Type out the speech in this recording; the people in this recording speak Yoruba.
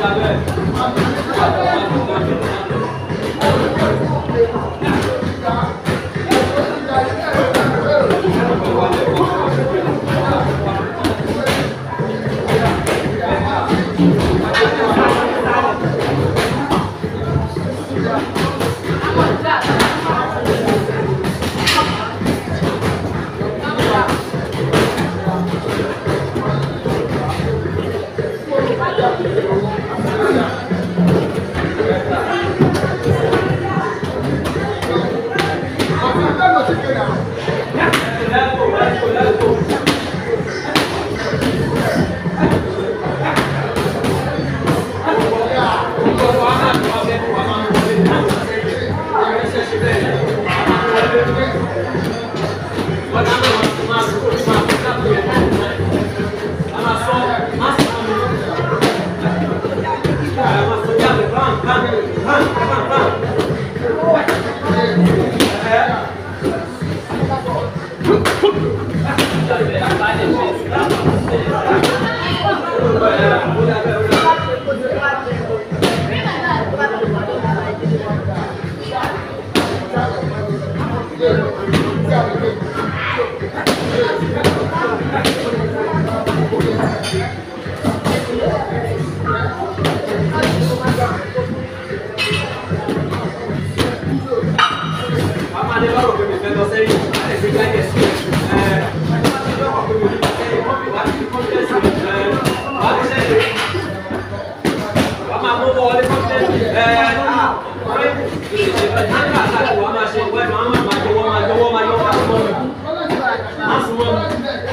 जाए Thank you. Thank you.